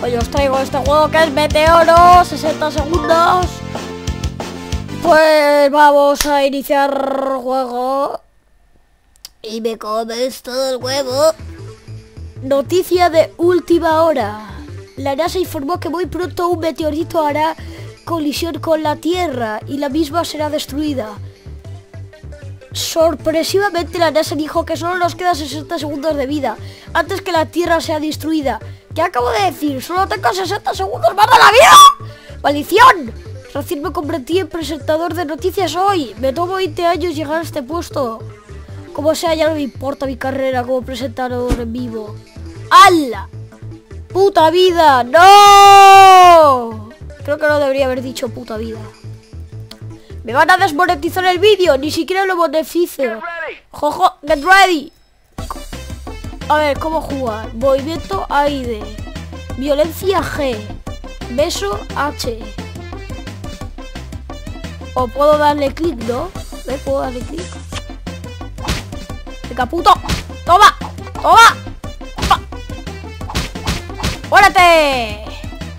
Pues yo os traigo este juego que es Meteoro, 60 segundos. Pues vamos a iniciar juego. Y me comes todo el huevo. Noticia de última hora. La NASA informó que muy pronto un meteorito hará colisión con la Tierra y la misma será destruida. Sorpresivamente la NASA dijo que solo nos quedan 60 segundos de vida antes que la Tierra sea destruida. ¿Qué acabo de decir? Solo tengo 60 segundos más de la vida. ¡Maldición! Recién me convertí en presentador de noticias hoy. Me tomo 20 años llegar a este puesto. Como sea, ya no me importa mi carrera como presentador en vivo. ¡Hala! ¡Puta vida! ¡No! Creo que no debería haber dicho puta vida. Me van a desmonetizar el vídeo, ni siquiera lo beneficio. Jojo, get ready. A ver, ¿cómo jugar? Movimiento A y D. Violencia G. Beso H. O puedo darle clic, ¿no? ¿Ve? Puedo darle clic. Venga, puto. Toma. Toma. Pa. ¡Muérete!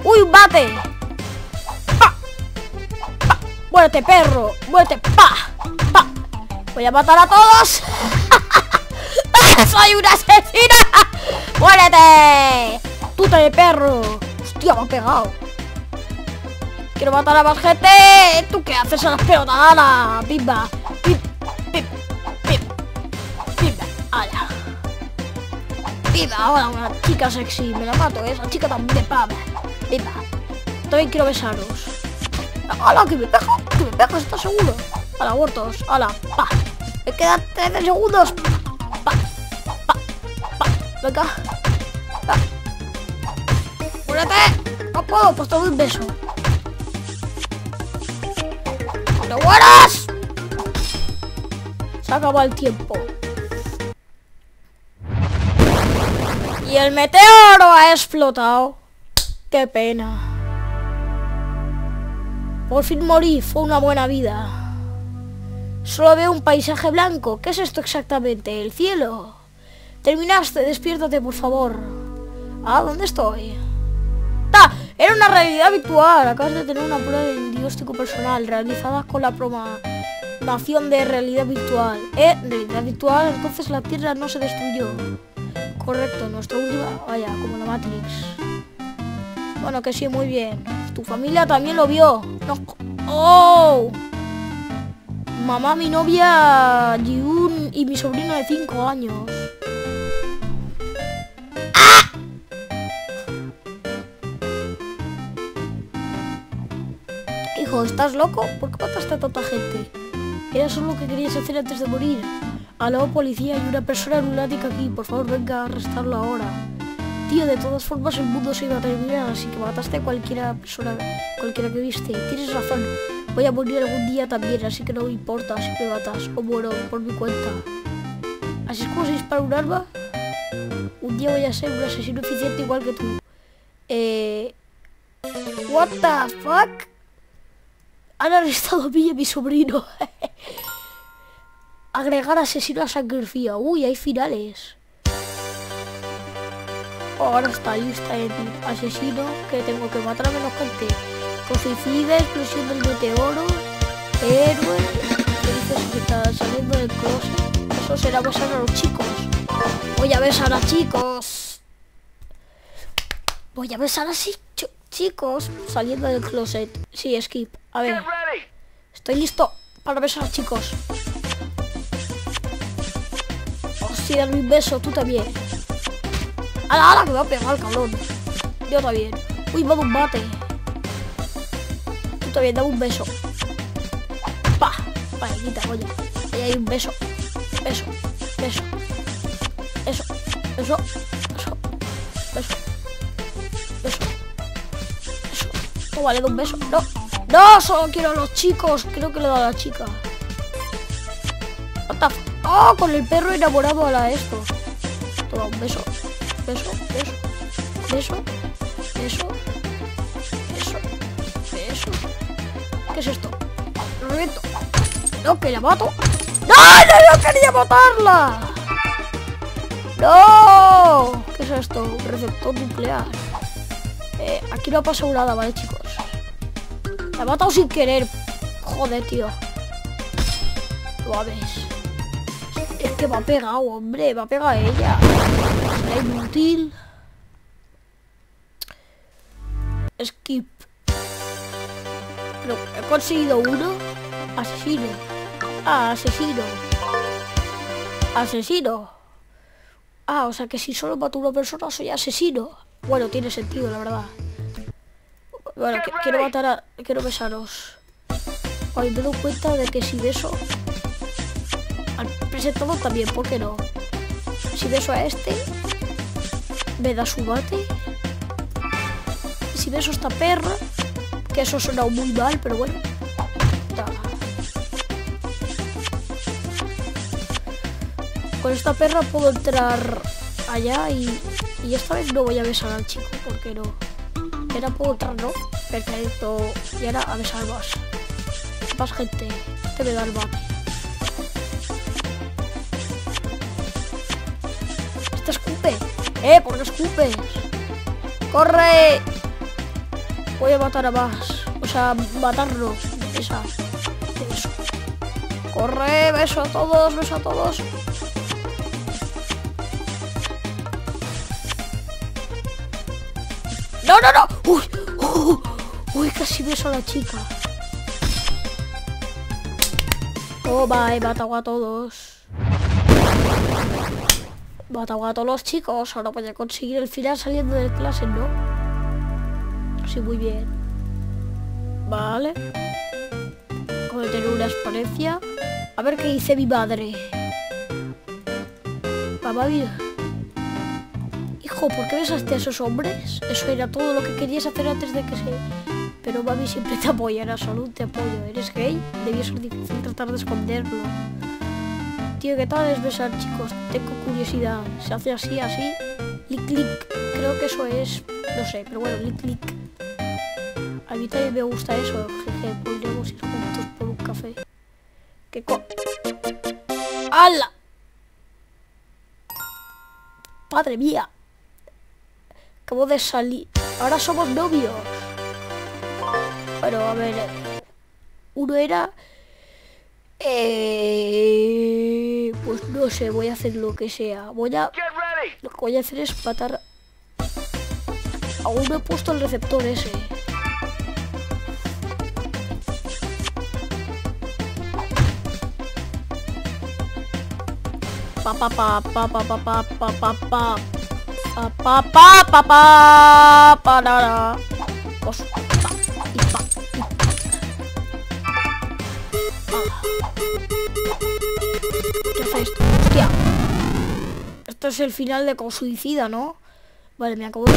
¡Uy, un bate! ¡Muérete, perro! ¡Muérete! ¡Pa! ¡Pa! ¡Voy a matar a todos! ¡Soy una asesina! ¡Muérete! ¡Puta de perro! ¡Hostia, me ha pegado! ¡Quiero matar a más gente! ¿Tú qué haces a las pelotas? ¡Hala! ¡Pimba! ¡Pim! ¡Pim! ¡Pim! ¡Pimba! ¡Hala! Ahora una chica sexy. Me la mato, ¿eh? esa chica también. ¡Pam! ¡Pimba! También quiero besaros. ¡Hala! ¡Que me pega! ¡Que me pega! ¿Estás seguro? ¡Hala, huertos! ¡Hala! ¡Pa! Me quedan 13 segundos. ¡Pa! ¡Pa! ¡Pa! Venga. ¡Pa! ¡Muérete! ¡No puedo! Pues te doy un beso. ¡No mueras! Se acaba el tiempo. Y el meteoro ha explotado. ¡Qué pena! Por fin morí, fue una buena vida. Solo veo un paisaje blanco. ¿Qué es esto exactamente? ¿El cielo? Terminaste, despiértate por favor. Ah, ¿dónde estoy? ¡Ta! Era una realidad virtual. Acabas de tener una prueba de diagnóstico personal realizada con la programación de realidad virtual. ¿Eh? Realidad virtual, entonces la Tierra no se destruyó. Correcto, nuestra última... Vaya, como la Matrix. Bueno, que sí, muy bien. Tu familia también lo vio. ¡Oh! Mamá, mi novia Jiun y mi sobrino de 5 años. Hijo, ¿estás loco? ¿Por qué mataste a tanta gente? Era solo lo que querías hacer antes de morir. Aló, policía, hay una persona lunática aquí. Por favor, venga a arrestarlo ahora. Tío, de todas formas el mundo se iba a terminar, así que mataste a cualquiera persona, cualquiera que viste. Tienes razón. Voy a morir algún día también, así que no importa si me matas o muero por mi cuenta. ¿Así es como se dispara un arma? Un día voy a ser un asesino eficiente igual que tú. Eh... What the fuck? Han arrestado a mí y a mi sobrino. Agregar asesino a sangre fría. Uy, hay finales. Ahora está lista el asesino que tengo que matar menos gente. Con suicida, explosión del meteoro, héroe, saliendo del closet. Eso será besar a los chicos. Voy a besar a chicos. Voy a besar a ch chicos saliendo del closet. Sí, skip. A ver. Estoy listo para besar a chicos. Hostia, un beso, tú también. ¡Hala, hala! Que me va a pegar, cabrón. Yo también. Uy, va un bate. Tú también, dame un beso. ¡Pa! Vale, quita, coño. Ahí hay un beso. Beso. Beso. Eso. Beso. Beso. Beso. Beso. Beso. No vale, da un beso. No. No, solo quiero a los chicos. Creo que le da a la chica. Oh, con el perro enamorado a la esto. Toma un beso. Beso, beso, beso, beso, beso. ¿Qué es esto? Reviento. No, que la mato. ¡No, no, no quería matarla! ¡No! ¿Qué es esto? Receptor nuclear. Eh, aquí no ha pasado nada, ¿vale, chicos? Me ha matado sin querer. Joder, tío. Lo ves. Es que ha pegado, hombre. Ha pegado a ella. Será inútil. Skip. Pero he conseguido uno. Asesino. Ah, asesino. Asesino. Ah, o sea que si solo mato a una persona soy asesino. Bueno, tiene sentido, la verdad. Bueno, quiero matar a... Quiero besaros. Ay, me doy cuenta de que si beso... Al presentador también, ¿por qué no? Si beso a este... Me da su bate. Si beso esta perra... Que eso suena muy mal, pero bueno. Con esta perra puedo entrar allá y, y esta vez no voy a besar al chico, porque no. Era puedo entrar, ¿no? Perfecto. Y ahora a besar más. Más gente. Te me da el bate. Este escupe. Eh, ¿por qué escupes? ¡Corre! Voy a matar a más. O sea, matarlo. Esa. Eso. Corre, beso a todos, beso a todos. No, no, no. Uy, uy, uy, casi beso a la chica. Toma, he matado a todos. He matado a todos los chicos. Ahora voy a conseguir el final saliendo de clase, ¿no? Sí, muy bien. Vale. Voy a tener una experiencia. A ver qué dice mi madre. Papá, mira. Hijo, ¿por qué besaste a esos hombres? Eso era todo lo que querías hacer antes de que se... Pero mami siempre te apoya, en salud te apoyo. ¿Eres gay? Debió ser difícil tratar de esconderlo. Tío, ¿qué tal es besar, chicos? Tengo curiosidad. Se hace así, así. Lick. Creo que eso es... No sé, pero bueno, lick, lick. A mí también me gusta eso. Jeje, podríamos ir juntos por un café. ¿Qué co... ¡Hala! ¡Padre mía! Acabo de salir. Ahora somos novios. Bueno, a ver. Uno era... Eh, pues no sé, voy a hacer lo que sea. Voy a... Lo que voy a hacer es matar... Aún no he puesto el receptor ese. Pa pa pa pa pa pa pa pa pa pa pa pa pa pa pa pa ¿Qué esto? Es el final de con suicida, ¿no? Vale, me acabo de.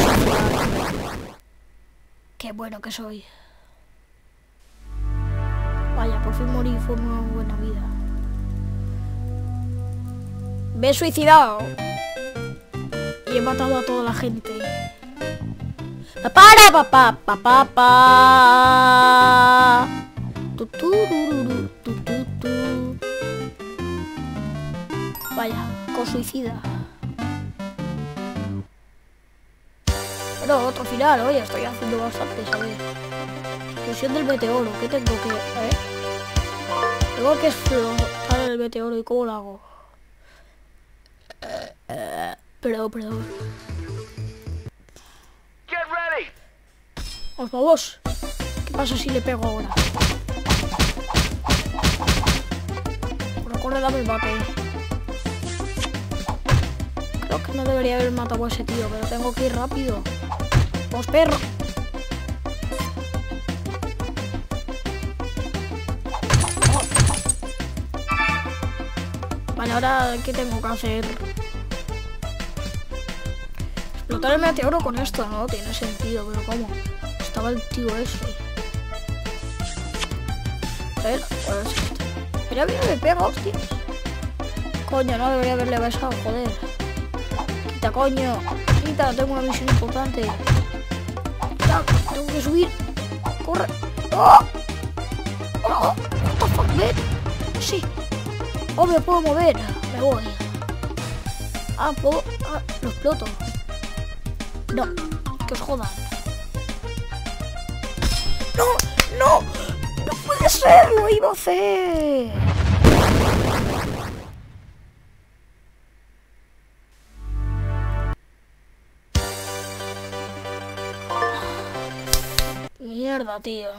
Qué bueno que soy. Vaya, por fin morí, fue una buena vida. Me he suicidado. Y he matado a toda la gente. Para papá, papá, papá. Suicida. Bueno, otro final, oye, estoy haciendo bastante, ¿sabes? Explosión del meteoro, ¿qué tengo que...? Eh? Tengo que explotar el meteoro, ¿y cómo lo hago? Perdón, perdón. Vamos, vamos. ¿Qué pasa si le pego ahora? Bueno, corre, dame el bate. Creo que no debería haber matado a ese tío, pero tengo que ir rápido. ¡Vamos, perro! Vale, ahora, ¿qué tengo que hacer? Explotar el meteoro con esto, ¿no? Tiene sentido, pero ¿cómo? Estaba el tío ese. A ver, ¿cuál es este? Mira, mira, me pega, hostias. Coño, no debería haberle besado, joder. Quita, coño. Quita, tengo una misión importante. Tengo que subir. Corre. ¡Oh! ¡Oh! Sí. Oh, me puedo mover. Me voy. Ah, puedo... Ah, lo exploto. No, que os jodan. ¡No! ¡No! ¡No puede ser! ¡Lo iba a hacer! Mierda, tío.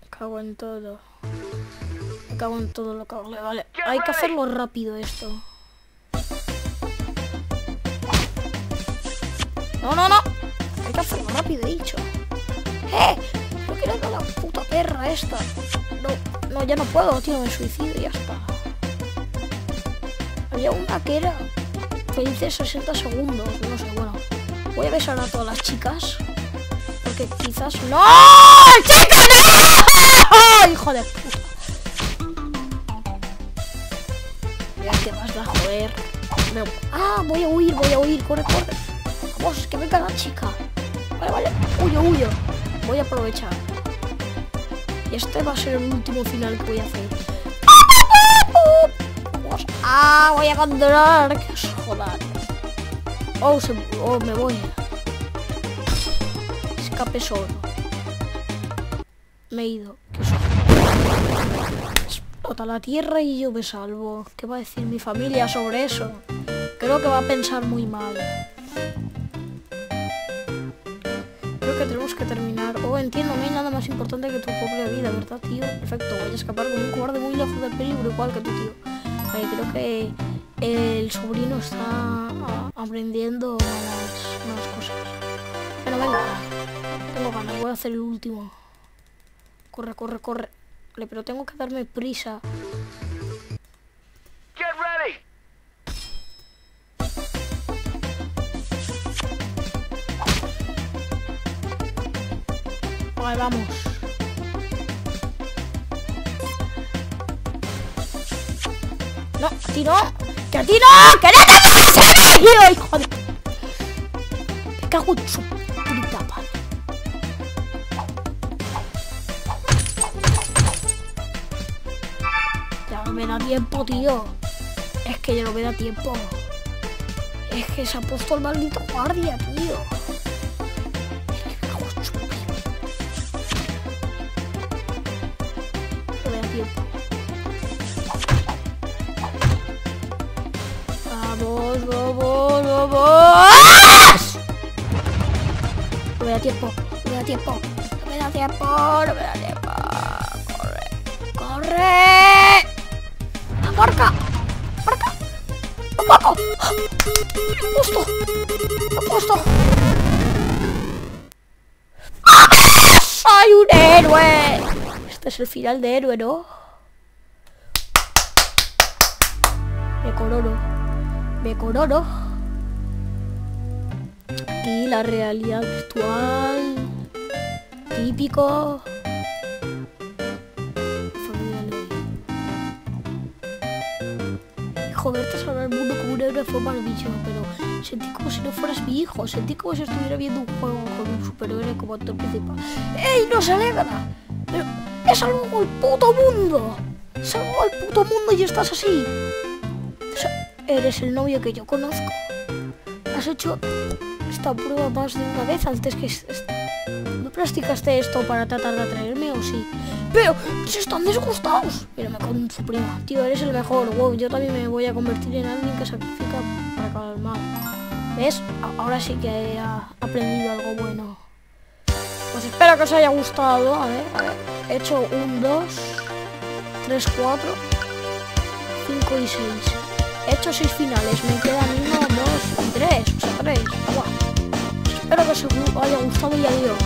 Me cago en todo. Me cago en todo lo que hago. Vale, hay que hacerlo rápido esto. No, no, no. Hay que hacerlo rápido, he dicho. ¡Eh! No quiero dar la puta perra esta. No, no, ya no puedo, tío. Me suicido y ya está. Había una que era felices 60 segundos. No sé, bueno. Voy a besar a todas las chicas. Quizás... ¡No! ¡Chica, no! ¡Hijo de puta! Mira que vas a joder. Ah, voy a huir, voy a huir. Corre, corre. Vamos, que venga la chica. Vale, vale. Huyo, huyo. Voy a aprovechar. Y este va a ser el último final que voy a hacer. Ah, voy a controlar. Que os jodan. Oh, se- oh, me voy. Escape. Me he ido. Explota la tierra y yo me salvo. ¿Qué va a decir mi familia sobre eso? Creo que va a pensar muy mal. Creo que tenemos que terminar. Oh, entiendo, no hay nada más importante que tu propia vida, ¿verdad, tío? Perfecto, voy a escapar con un cobarde muy lejos del peligro, igual que tu tío. Creo que el sobrino está aprendiendo malas, malas cosas. Bueno, venga. Tengo ganas, voy a hacer el último. Corre, corre, corre. Pero tengo que darme prisa. Get ready! Vale, vamos. No, a ti no. ¡Que a ti no! ¡Que no te ir, hijo de... Me cago en su tiempo, tío. Es que ya no me da tiempo. Es que se ha puesto el maldito guardia, tío. No me tiempo. Vamos, vamos, vamos. No me da tiempo, no me da tiempo, no me da tiempo, no me da tiempo. Corre, corre. Marca, marca. ¡Lo marco! ¡Justo! ¡Justo! ¡Soy un héroe! Este es el final de héroe, ¿no? Me corono. Me corono. Aquí la realidad virtual. Típico. Joder, te salvar el mundo como un héroe fue maravilloso, pero sentí como si no fueras mi hijo. Sentí como si estuviera viendo un juego con un superhéroe como actor principal. ¡Ey, nos alegra! Pero he salvado el puto mundo. He salvado el puto mundo y estás así. O sea, eres el novio que yo conozco. Has hecho esta prueba más de una vez antes que... ¿No practicaste esto para tratar de atraerme o sí? Pero, si están disgustados. Mira, me con su prima. Tío, eres el mejor. Wow, yo también me voy a convertir en alguien que sacrifica para mal. ¿Ves? Ahora sí que he a- aprendido algo bueno. Pues espero que os haya gustado. A ver, a ver. He hecho un 2, 3, 4, 5 y 6. He hecho 6 finales. Me quedan 1, 2 y 3. O sea, 3. Espero que os haya gustado y adiós.